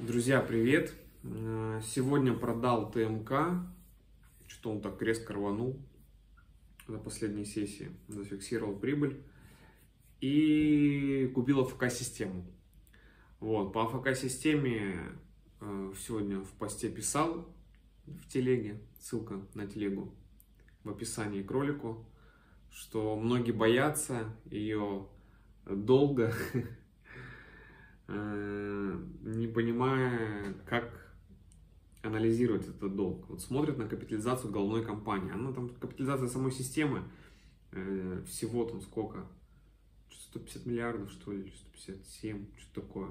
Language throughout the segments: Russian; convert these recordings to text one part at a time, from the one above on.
Друзья, привет! Э, Сегодня продал ТМК. Что-то он так резко рванул на последней сессии. Зафиксировал прибыль. И купил АФК-систему. Вот, по АФК-системе э, сегодня в посте писал в телеге, ссылка на телегу в описании к ролику, что многие боятся ее долго, э, не понимая, как анализировать этот долг. Вот смотрят на капитализацию головной компании. Она там, капитализация самой системы, э, всего там сколько? 150 миллиардов, что ли, 157, что такое.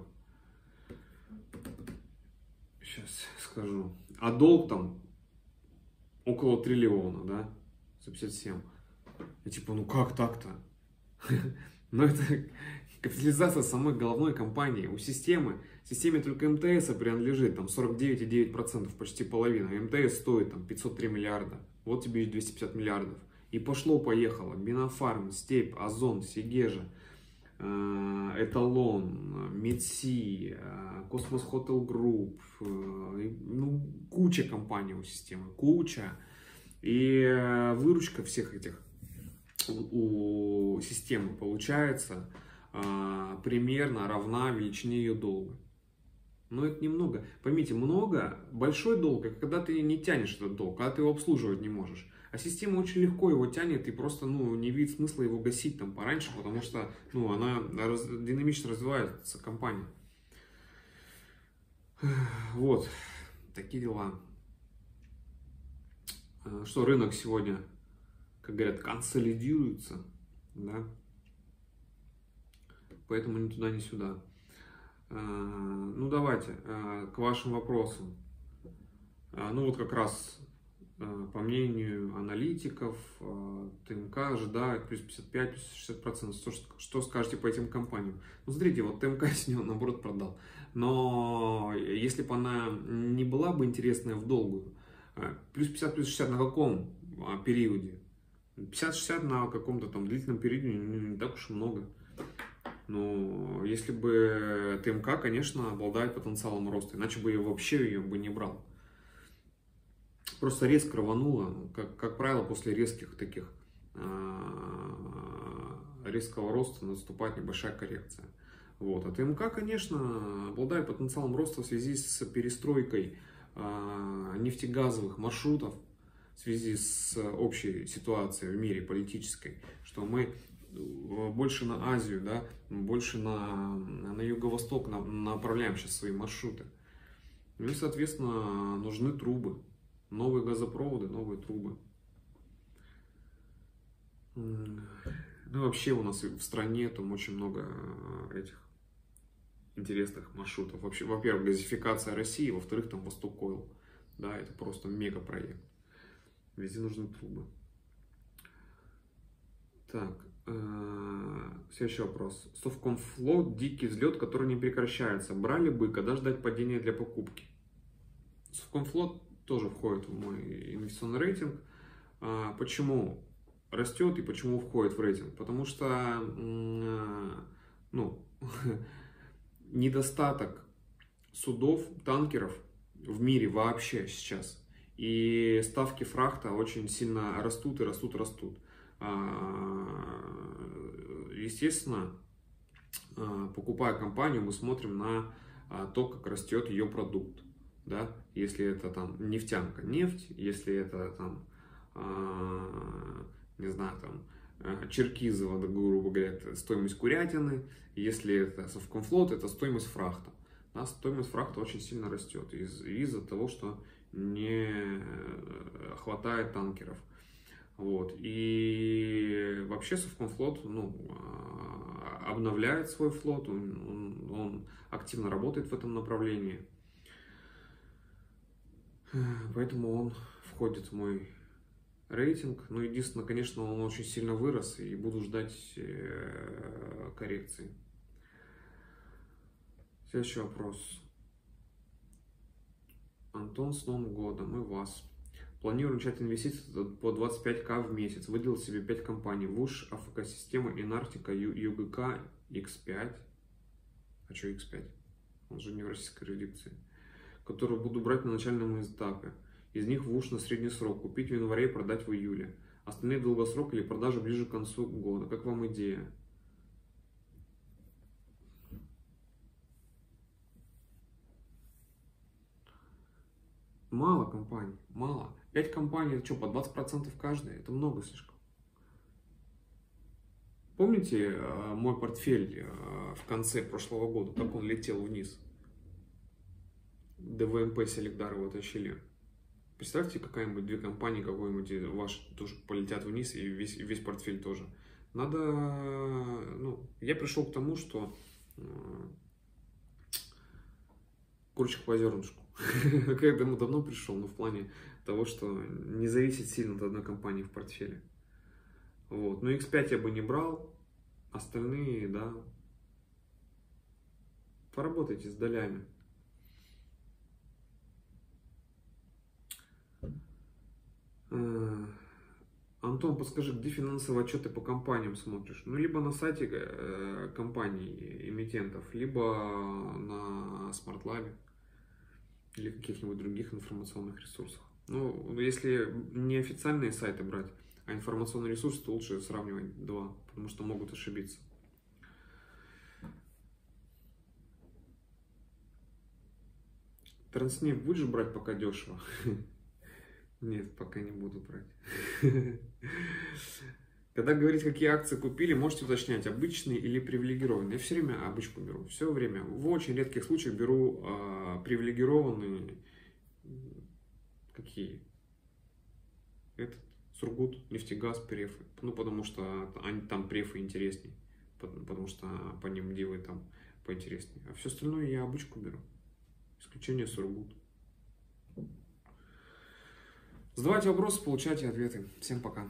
Сейчас скажу. А долг там около триллиона, да? 157. И типа, ну как так-то? Но это капитализация самой головной компании. У системы, системе только МТС принадлежит там 49,9%, почти половина. МТС стоит там 503 миллиарда. Вот тебе и 250 миллиардов. И пошло-поехало. Бинофарм, Степь, Озон, Сигежа, э, Эталон, Медси, э, Cosmos Hotel Group, э, ну, куча компаний у системы, куча. И выручка всех этих у системы получается примерно равна величине ее долга. Но это немного. Поймите, много, большой долг, это когда ты не тянешь этот долг, когда ты его обслуживать не можешь. А система очень легко его тянет и просто ну, не видит смысла его гасить там пораньше, потому что ну, она раз, динамично развивается, компания. Вот, такие дела. Что рынок сегодня, как говорят, консолидируется, да? Поэтому ни туда, ни сюда. Ну, давайте к вашим вопросам. Ну, вот как раз по мнению аналитиков, ТМК ожидает плюс 55, плюс 60 процентов. Что, что скажете по этим компаниям? Ну, смотрите, вот ТМК сегодня, наоборот, продал. Но если бы она не была бы интересная в долгую, плюс 50, плюс 60 на каком периоде? 50-60 на каком-то там длительном периоде не так уж и много. Но если бы ТМК, конечно, обладает потенциалом роста, иначе бы я вообще ее бы не брал просто резко рвануло, как, как правило, после резких таких а, резкого роста наступает небольшая коррекция. Вот. А ТМК, конечно, обладает потенциалом роста в связи с перестройкой э, нефтегазовых маршрутов, в связи с общей ситуацией в мире политической, что мы больше на Азию, да, больше на, на Юго-Восток направляем сейчас свои маршруты. Ну и, соответственно, нужны трубы. Новые газопроводы, новые трубы. Ну, вообще у нас в стране там очень много э, этих интересных маршрутов. Вообще, во-первых, газификация России, во-вторых, там Восток Ойл. Да, это просто мега проект. Везде нужны трубы. Так, э, следующий вопрос. Совкомфлот, дикий взлет, который не прекращается. Брали бы, когда ждать падения для покупки? Совкомфлот тоже входит в мой инвестиционный рейтинг. А, почему растет и почему входит в рейтинг? Потому что а, ну, недостаток судов, танкеров в мире вообще сейчас. И ставки фрахта очень сильно растут и растут, растут. А, естественно, покупая компанию, мы смотрим на то, как растет ее продукт да, если это там нефтянка, нефть, если это там, э, не знаю, там, э, Черкизово, да, грубо говоря, это стоимость курятины, если это Совкомфлот, это стоимость фрахта. Да, стоимость фрахта очень сильно растет из- из-за того, что не хватает танкеров. Вот. И вообще Совкомфлот ну, а, обновляет свой флот, он, он, он активно работает в этом направлении. Поэтому он входит в мой рейтинг. Но единственное, конечно, он очень сильно вырос и буду ждать э, коррекции. Следующий вопрос. Антон, с Новым годом и вас. Планирую начать инвестиции по 25к в месяц. Выделил себе 5 компаний. ВУШ, АФК-система, Инартика, ЮГК, X5. А что X5? он же не в российской юрисдикции, которую буду брать на начальном этапе. Из них в уж на средний срок, купить в январе и продать в июле. Остальные долгосрок или продажа ближе к концу года. Как вам идея? Мало компаний, мало. 5 компаний, это что, по 20% каждая? Это много слишком. Помните э, мой портфель э, в конце прошлого года, как он летел вниз? ДВМП Селегдар его тащили. Представьте, какая-нибудь две компании, какой-нибудь ваш тоже полетят вниз, и весь, весь портфель тоже. Надо, ну, я пришел к тому, что э, курочка по зернышку. к этому давно пришел, но в плане того, что не зависит сильно от одной компании в портфеле. Вот. Но X5 я бы не брал, остальные, да, поработайте с долями. Э, Антон, подскажи, где финансовые отчеты по компаниям смотришь? Ну, либо на сайте э, компаний, эмитентов, либо на SmartLab или каких-нибудь других информационных ресурсах. Ну, если не официальные сайты брать, а информационный ресурс, то лучше сравнивать два, потому что могут ошибиться. Транснефть будешь брать пока дешево? Нет, пока не буду брать. Когда говорить, какие акции купили, можете уточнять, обычные или привилегированные. Я все время обычку беру, все время. В очень редких случаях беру э, привилегированные. Какие? Этот, Сургут, нефтегаз, префы. Ну, потому что они, там префы интереснее. Потому что по ним дивы там поинтереснее. А все остальное я обычку беру. Исключение Сургут. Задавайте вопросы, получайте ответы. Всем пока.